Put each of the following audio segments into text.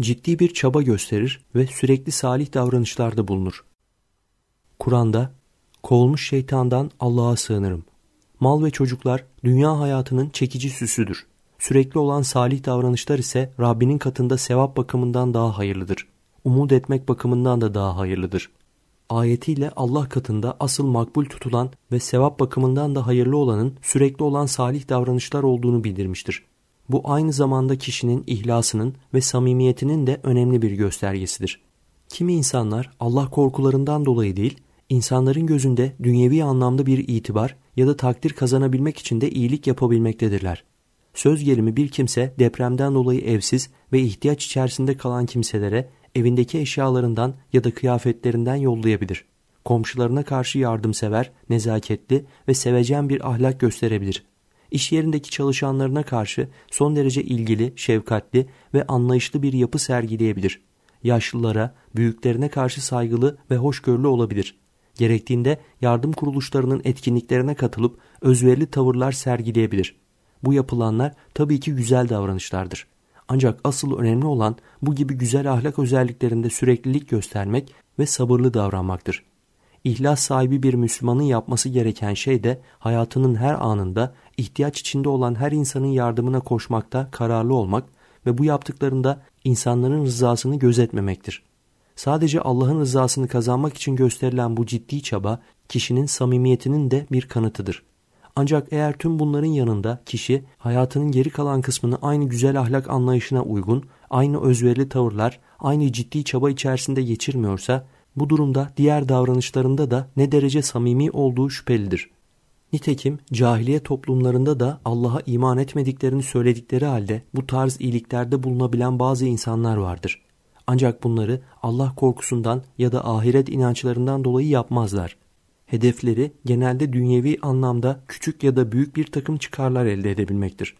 ciddi bir çaba gösterir ve sürekli salih davranışlarda bulunur. Kur'an'da kovulmuş şeytandan Allah'a sığınırım. Mal ve çocuklar dünya hayatının çekici süsüdür. Sürekli olan salih davranışlar ise Rabbinin katında sevap bakımından daha hayırlıdır. Umut etmek bakımından da daha hayırlıdır. Ayetiyle Allah katında asıl makbul tutulan ve sevap bakımından da hayırlı olanın sürekli olan salih davranışlar olduğunu bildirmiştir. Bu aynı zamanda kişinin ihlasının ve samimiyetinin de önemli bir göstergesidir. Kimi insanlar Allah korkularından dolayı değil, insanların gözünde dünyevi anlamda bir itibar ya da takdir kazanabilmek için de iyilik yapabilmektedirler. Söz gelimi bir kimse depremden dolayı evsiz ve ihtiyaç içerisinde kalan kimselere evindeki eşyalarından ya da kıyafetlerinden yollayabilir. Komşularına karşı yardımsever, nezaketli ve sevecen bir ahlak gösterebilir. İş yerindeki çalışanlarına karşı son derece ilgili, şefkatli ve anlayışlı bir yapı sergileyebilir. Yaşlılara, büyüklerine karşı saygılı ve hoşgörülü olabilir. Gerektiğinde yardım kuruluşlarının etkinliklerine katılıp özverili tavırlar sergileyebilir. Bu yapılanlar tabii ki güzel davranışlardır. Ancak asıl önemli olan bu gibi güzel ahlak özelliklerinde süreklilik göstermek ve sabırlı davranmaktır. İhlas sahibi bir Müslümanın yapması gereken şey de hayatının her anında ihtiyaç içinde olan her insanın yardımına koşmakta kararlı olmak ve bu yaptıklarında insanların rızasını gözetmemektir. Sadece Allah'ın rızasını kazanmak için gösterilen bu ciddi çaba kişinin samimiyetinin de bir kanıtıdır. Ancak eğer tüm bunların yanında kişi hayatının geri kalan kısmını aynı güzel ahlak anlayışına uygun, aynı özverili tavırlar, aynı ciddi çaba içerisinde geçirmiyorsa bu durumda diğer davranışlarında da ne derece samimi olduğu şüphelidir. Nitekim cahiliye toplumlarında da Allah'a iman etmediklerini söyledikleri halde bu tarz iyiliklerde bulunabilen bazı insanlar vardır. Ancak bunları Allah korkusundan ya da ahiret inançlarından dolayı yapmazlar. Hedefleri genelde dünyevi anlamda küçük ya da büyük bir takım çıkarlar elde edebilmektir.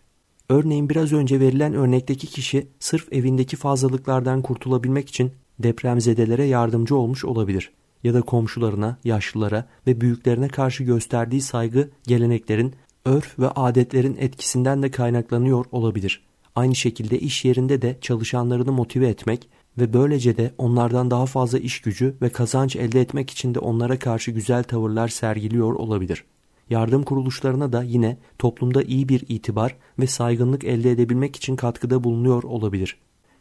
Örneğin biraz önce verilen örnekteki kişi sırf evindeki fazlalıklardan kurtulabilmek için depremzedelere yardımcı olmuş olabilir. Ya da komşularına, yaşlılara ve büyüklerine karşı gösterdiği saygı geleneklerin, örf ve adetlerin etkisinden de kaynaklanıyor olabilir. Aynı şekilde iş yerinde de çalışanlarını motive etmek ve böylece de onlardan daha fazla iş gücü ve kazanç elde etmek için de onlara karşı güzel tavırlar sergiliyor olabilir. Yardım kuruluşlarına da yine toplumda iyi bir itibar ve saygınlık elde edebilmek için katkıda bulunuyor olabilir.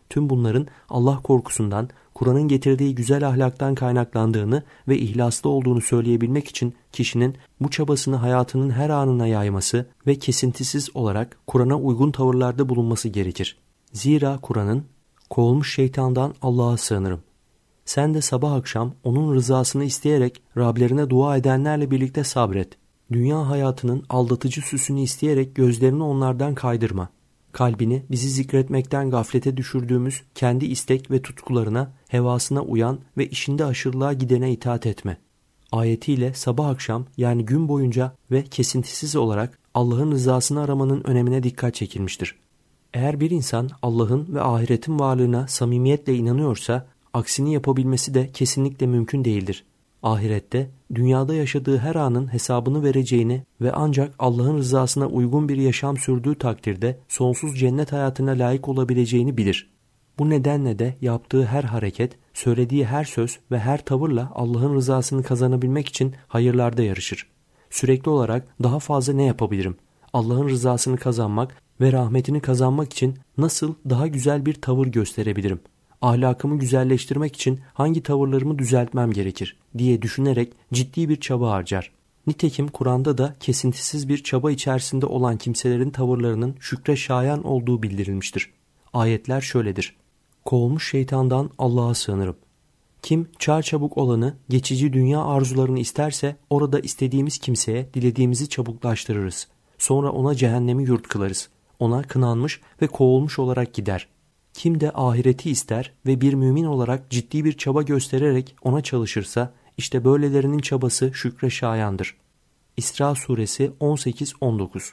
Tüm bunların Allah korkusundan, Kur'an'ın getirdiği güzel ahlaktan kaynaklandığını ve ihlaslı olduğunu söyleyebilmek için kişinin bu çabasını hayatının her anına yayması ve kesintisiz olarak Kur'an'a uygun tavırlarda bulunması gerekir. Zira Kur'an'ın kovulmuş şeytandan Allah'a sığınırım. Sen de sabah akşam onun rızasını isteyerek Rablerine dua edenlerle birlikte sabret. Dünya hayatının aldatıcı süsünü isteyerek gözlerini onlardan kaydırma. Kalbini bizi zikretmekten gaflete düşürdüğümüz kendi istek ve tutkularına, hevasına uyan ve işinde aşırılığa gidene itaat etme. Ayetiyle sabah akşam yani gün boyunca ve kesintisiz olarak Allah'ın rızasını aramanın önemine dikkat çekilmiştir. Eğer bir insan Allah'ın ve ahiretin varlığına samimiyetle inanıyorsa aksini yapabilmesi de kesinlikle mümkün değildir. Ahirette dünyada yaşadığı her anın hesabını vereceğini ve ancak Allah'ın rızasına uygun bir yaşam sürdüğü takdirde sonsuz cennet hayatına layık olabileceğini bilir. Bu nedenle de yaptığı her hareket, söylediği her söz ve her tavırla Allah'ın rızasını kazanabilmek için hayırlarda yarışır. Sürekli olarak daha fazla ne yapabilirim? Allah'ın rızasını kazanmak ve rahmetini kazanmak için nasıl daha güzel bir tavır gösterebilirim? Ahlakımı güzelleştirmek için hangi tavırlarımı düzeltmem gerekir diye düşünerek ciddi bir çaba harcar. Nitekim Kur'an'da da kesintisiz bir çaba içerisinde olan kimselerin tavırlarının şükre şayan olduğu bildirilmiştir. Ayetler şöyledir. Kovulmuş şeytandan Allah'a sığınırım. Kim çağ çabuk olanı, geçici dünya arzularını isterse orada istediğimiz kimseye dilediğimizi çabuklaştırırız. Sonra ona cehennemi yurt kılarız ona kınanmış ve kovulmuş olarak gider. Kim de ahireti ister ve bir mümin olarak ciddi bir çaba göstererek ona çalışırsa işte böylelerinin çabası şükre şayandır. İsra suresi 18-19